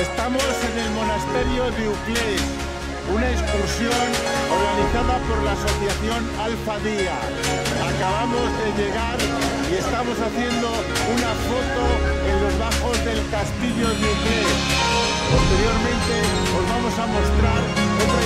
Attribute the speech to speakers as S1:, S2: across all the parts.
S1: Estamos en el monasterio de Uclés, una excursión organizada por la asociación Alfa Día. Acabamos de llegar y estamos haciendo una foto en los bajos del castillo de Uclés. Posteriormente os vamos a mostrar otra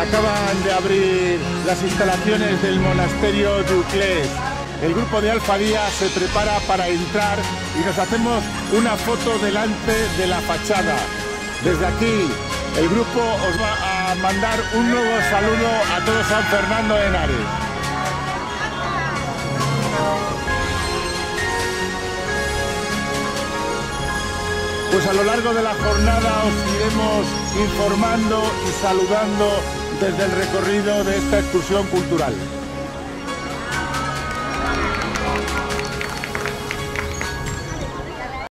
S1: Acaban de abrir las instalaciones del monasterio de Uclés. El grupo de Alfadía se prepara para entrar y nos hacemos una foto delante de la fachada. Desde aquí, el grupo os va a mandar un nuevo saludo a todo San Fernando de Henares. Pues a lo largo de la jornada os iremos informando y saludando desde el recorrido de esta excursión cultural.